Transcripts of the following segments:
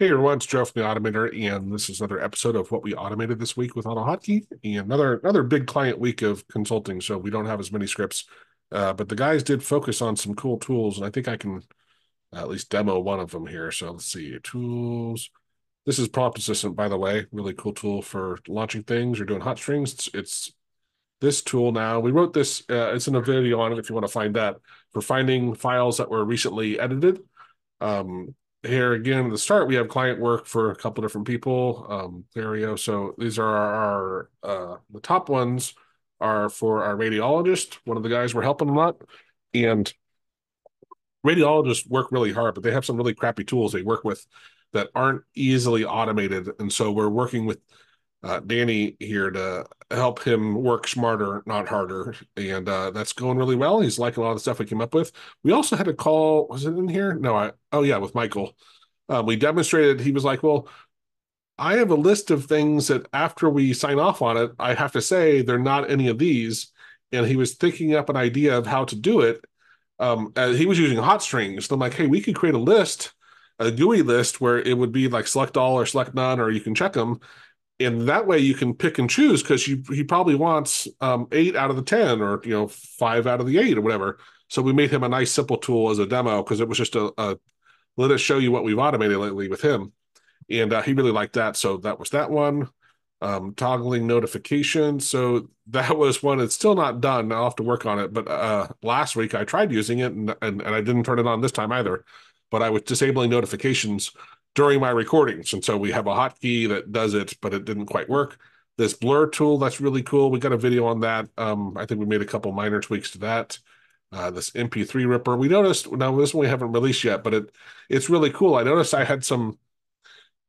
Hey everyone, it's Joe from the Automator, and this is another episode of what we automated this week with AutoHotkey, and another another big client week of consulting. So we don't have as many scripts, uh, but the guys did focus on some cool tools, and I think I can at least demo one of them here. So let's see, tools. This is Prompt Assistant, by the way, really cool tool for launching things or doing hot strings. It's, it's this tool now. We wrote this. Uh, it's in a video on it if you want to find that for finding files that were recently edited. Um, here again at the start, we have client work for a couple different people. Um, there we go. So these are our, uh, the top ones are for our radiologist. One of the guys we're helping a lot, and radiologists work really hard, but they have some really crappy tools they work with that aren't easily automated. And so we're working with uh, Danny here to help him work smarter, not harder. And uh, that's going really well. He's liking a lot of the stuff we came up with. We also had a call, was it in here? No, I, oh yeah, with Michael. Um, we demonstrated, he was like, well, I have a list of things that after we sign off on it, I have to say they're not any of these. And he was thinking up an idea of how to do it. Um, he was using hot strings. So I'm like, hey, we could create a list, a GUI list where it would be like select all or select none, or you can check them and that way you can pick and choose because he probably wants um, eight out of the ten or you know five out of the eight or whatever. So we made him a nice simple tool as a demo because it was just a, a, let us show you what we've automated lately with him. And uh, he really liked that so that was that one. Um, toggling notifications. So that was one it's still not done. I'll have to work on it. But uh, last week i tried using it and, and, and i didn't turn it on this time either. But i was disabling notifications during my recordings. And so we have a hotkey that does it, but it didn't quite work. This blur tool, that's really cool. We got a video on that. Um, I think we made a couple minor tweaks to that. Uh, this MP3 ripper. We noticed now this one we haven't released yet, but it it's really cool. I noticed I had some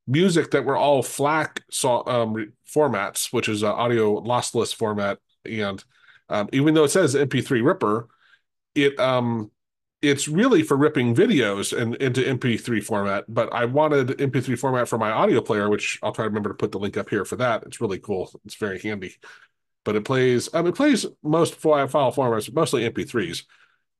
music that were all FLAC um, formats, which is an audio lossless format, and um, even though it says MP3 ripper, it um it's really for ripping videos and into MP3 format, but I wanted MP3 format for my audio player, which I'll try to remember to put the link up here for that. It's really cool. It's very handy. But it plays, um, it plays most file formats, mostly MP3s.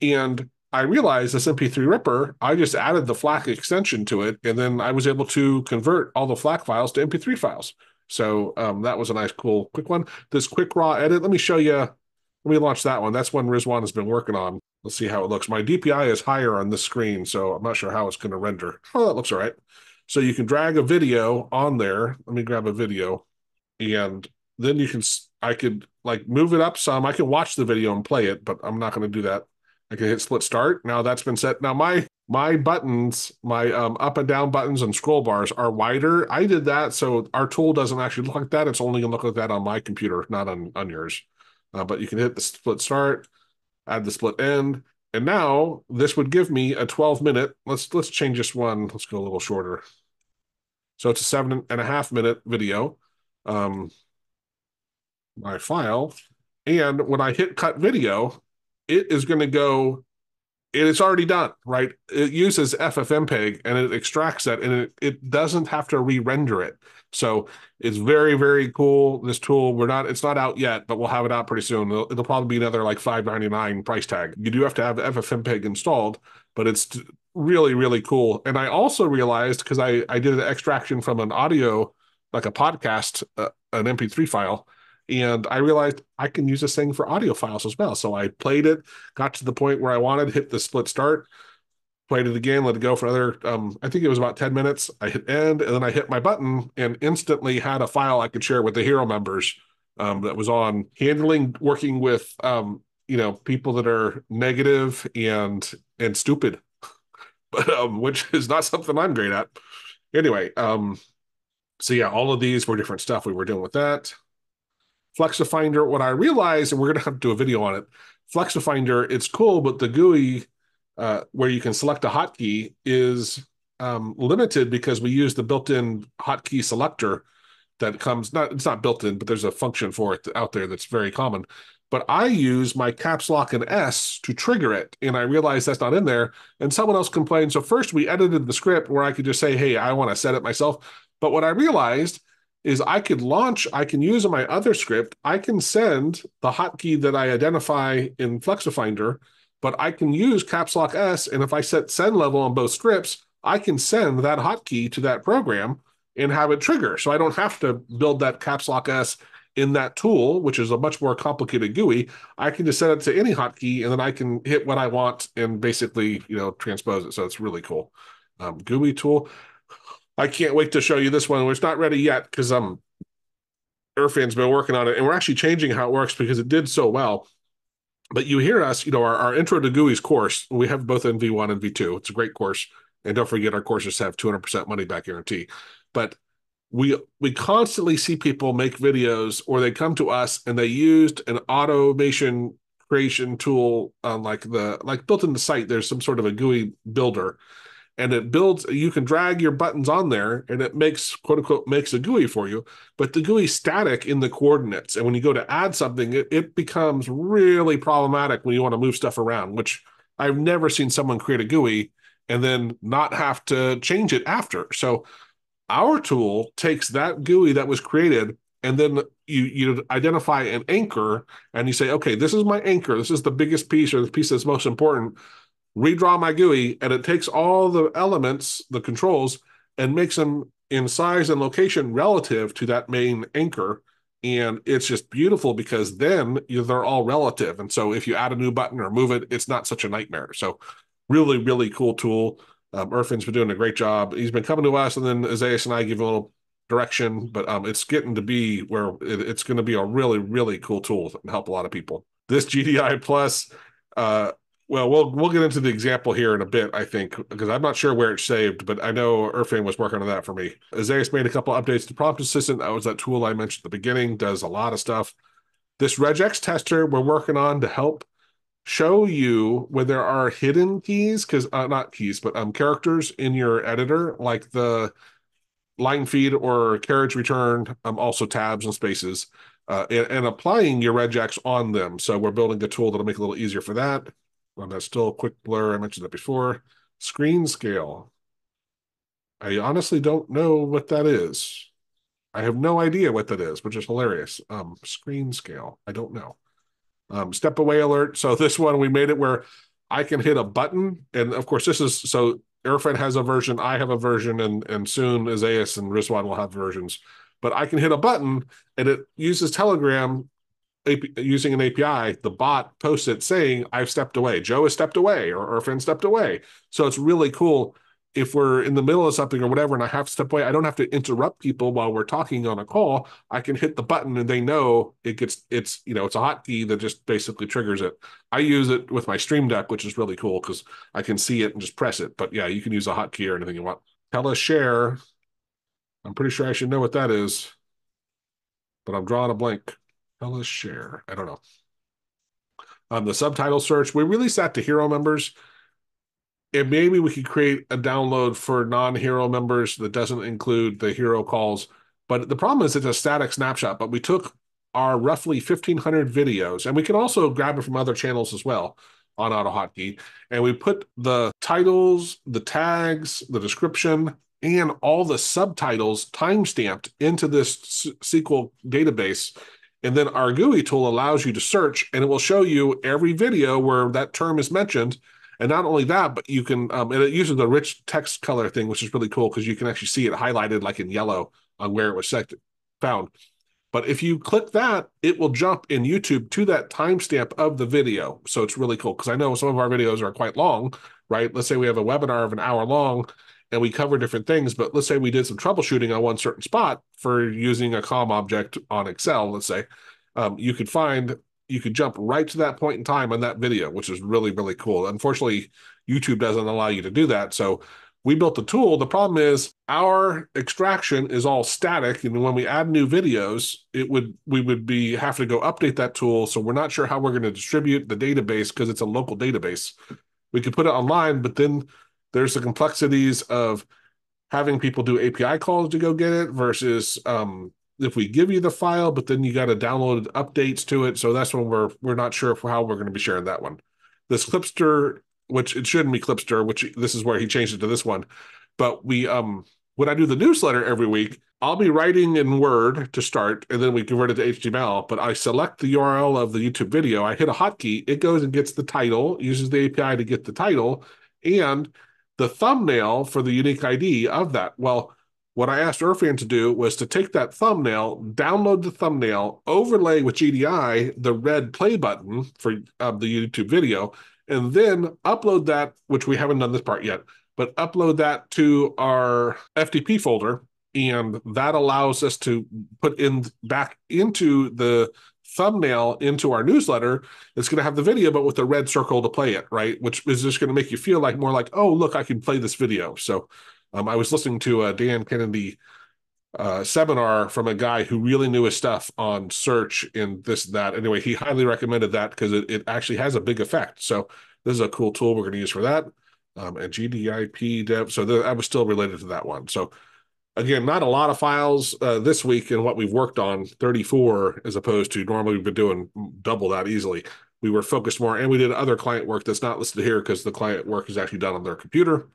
And I realized this MP3 Ripper, I just added the FLAC extension to it, and then I was able to convert all the FLAC files to MP3 files. So um, that was a nice, cool, quick one. This quick raw edit, let me show you. Let me launch that one. That's one Rizwan has been working on. Let's see how it looks. My DPI is higher on this screen, so I'm not sure how it's going to render. Oh, that looks all right. So you can drag a video on there. Let me grab a video. And then you can, I could like move it up some. I can watch the video and play it, but I'm not going to do that. I can hit split start. Now that's been set. Now my my buttons, my um, up and down buttons and scroll bars are wider. I did that so our tool doesn't actually look like that. It's only going to look like that on my computer, not on on yours. Uh, but you can hit the split start add the split end. And now this would give me a 12 minute. Let's let's change this one. Let's go a little shorter. So it's a seven and a half minute video. Um, my file. And when I hit cut video, it is going to go it's already done, right? It uses FFmpeg and it extracts that and it, it doesn't have to re-render it. So it's very, very cool. This tool, we're not, it's not out yet, but we'll have it out pretty soon. It'll, it'll probably be another like 599 price tag. You do have to have FFmpeg installed, but it's really, really cool. And I also realized because I, I did an extraction from an audio, like a podcast, uh, an MP3 file and I realized I can use this thing for audio files as well. So I played it, got to the point where I wanted, hit the split start, played it again, let it go for another, um, I think it was about 10 minutes. I hit end and then I hit my button and instantly had a file I could share with the hero members um, that was on handling, working with, um, you know, people that are negative and, and stupid, but, um, which is not something I'm great at. Anyway, um, so yeah, all of these were different stuff we were doing with that. Flexifinder, what I realized, and we're going to have to do a video on it, Flexifinder, it's cool, but the GUI uh, where you can select a hotkey is um, limited because we use the built-in hotkey selector that comes not it's not built in, but there's a function for it out there that's very common. But I use my caps lock and S to trigger it, and I realized that's not in there. And someone else complained. So first we edited the script where I could just say, "Hey, I want to set it myself." But what I realized is I could launch, I can use my other script, I can send the hotkey that I identify in Flexifinder, but I can use caps lock S. And if I set send level on both scripts, I can send that hotkey to that program and have it trigger. So I don't have to build that caps lock S in that tool, which is a much more complicated GUI. I can just set it to any hotkey and then I can hit what I want and basically, you know, transpose it. So it's really cool. Um, GUI tool. I can't wait to show you this one. It's not ready yet because um Irfan's been working on it and we're actually changing how it works because it did so well. But you hear us, you know, our, our intro to GUIs course, we have both in V1 and V2. It's a great course. And don't forget our courses have 200% money back guarantee. But we we constantly see people make videos or they come to us and they used an automation creation tool on like the like built in the site there's some sort of a GUI builder and it builds you can drag your buttons on there and it makes quote unquote makes a GUI for you but the GUI static in the coordinates and when you go to add something it, it becomes really problematic when you want to move stuff around which I've never seen someone create a GUI and then not have to change it after so our tool takes that GUI that was created and then you you identify an anchor and you say, okay, this is my anchor. This is the biggest piece or the piece that's most important. Redraw my GUI, and it takes all the elements, the controls, and makes them in size and location relative to that main anchor. And it's just beautiful because then they're all relative. And so if you add a new button or move it, it's not such a nightmare. So really, really cool tool. Um, Irfan's been doing a great job. He's been coming to us, and then Isaias and I give a little direction, but um, it's getting to be where it, it's going to be a really, really cool tool and help a lot of people. This GDI Plus, uh, well, we'll we'll get into the example here in a bit, I think, because I'm not sure where it's saved, but I know Irfan was working on that for me. Isaias made a couple updates to Prompt Assistant. That was that tool I mentioned at the beginning, does a lot of stuff. This regex tester we're working on to help show you where there are hidden keys because uh, not keys but um characters in your editor like the line feed or carriage return um also tabs and spaces uh, and, and, applying your regex on them so we're building a tool that'll make it a little easier for that um, that's still a quick blur. I mentioned that before. Screen scale. I honestly don't know what that is. I have no idea what that is which is hilarious. Um screen scale. I don't know. Um, step away alert. So this one we made it where I can hit a button, and of course this is so Irfan has a version, I have a version, and and soon Isaias and Rizwan will have versions. But I can hit a button, and it uses Telegram AP, using an API. The bot posts it saying I've stepped away. Joe has stepped away, or Irfan stepped away. So it's really cool if we're in the middle of something or whatever and I have to step away, I don't have to interrupt people while we're talking on a call. I can hit the button and they know it gets it's you know it's a hotkey that just basically triggers it. I use it with my Stream Deck, which is really cool because I can see it and just press it. But yeah, you can use a hotkey or anything you want. Tell us share. I'm pretty sure I should know what that is, but I'm drawing a blank. Tell us share. I don't know. Um, the subtitle search, we released that to hero members and maybe we could create a download for non-hero members that doesn't include the hero calls. But the problem is it's a static snapshot. But we took our roughly 1500 videos, and we can also grab it from other channels as well on AutoHotkey. And we put the titles, the tags, the description, and all the subtitles timestamped into this SQL database. And then our GUI tool allows you to search, and it will show you every video where that term is mentioned and not only that, but you can, um, and it uses the rich text color thing, which is really cool because you can actually see it highlighted like in yellow on where it was found. But if you click that, it will jump in YouTube to that timestamp of the video. So it's really cool because I know some of our videos are quite long, right? Let's say we have a webinar of an hour long and we cover different things, but let's say we did some troubleshooting on one certain spot for using a COM object on Excel, let's say. Um, you could find you could jump right to that point in time on that video, which is really, really cool. Unfortunately, YouTube doesn't allow you to do that. So we built the tool. The problem is our extraction is all static. And when we add new videos, it would we would be have to go update that tool. So we're not sure how we're going to distribute the database because it's a local database. We could put it online, but then there's the complexities of having people do API calls to go get it versus um, if we give you the file, but then you got to download updates to it. So that's when we're we're not sure how we're going to be sharing that one. This Clipster, which it shouldn't be Clipster, which this is where he changed it to this one. But we um when I do the newsletter every week, I'll be writing in Word to start, and then we convert it to HTML. But I select the URL of the YouTube video, I hit a hotkey, it goes and gets the title, uses the API to get the title, and the thumbnail for the unique ID of that. Well, what I asked Irfan to do was to take that thumbnail, download the thumbnail, overlay with GDI the red play button for uh, the YouTube video, and then upload that, which we haven't done this part yet, but upload that to our FTP folder. And that allows us to put in back into the thumbnail into our newsletter. It's going to have the video, but with a red circle to play it, right? Which is just going to make you feel like more like, oh, look, I can play this video. So um, I was listening to a Dan Kennedy uh, seminar from a guy who really knew his stuff on search and this that. Anyway, he highly recommended that because it, it actually has a big effect. So this is a cool tool we're going to use for that. Um, and GDIP dev. So the, I was still related to that one. So again, not a lot of files uh, this week in what we've worked on, 34 as opposed to normally we've been doing double that easily. We were focused more, and we did other client work that's not listed here because the client work is actually done on their computer.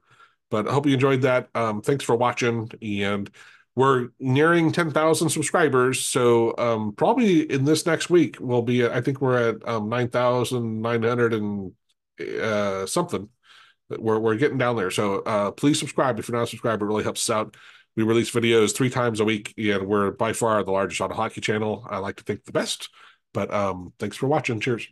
But I hope you enjoyed that. Um, thanks for watching. And we're nearing 10,000 subscribers. So um, probably in this next week, we'll be, at, I think we're at um, 9,900 and uh, something. We're, we're getting down there. So uh, please subscribe if you're not a subscriber. It really helps us out. We release videos three times a week, and we're by far the largest on AutoHotkey channel. I like to think the best. But um, thanks for watching. Cheers.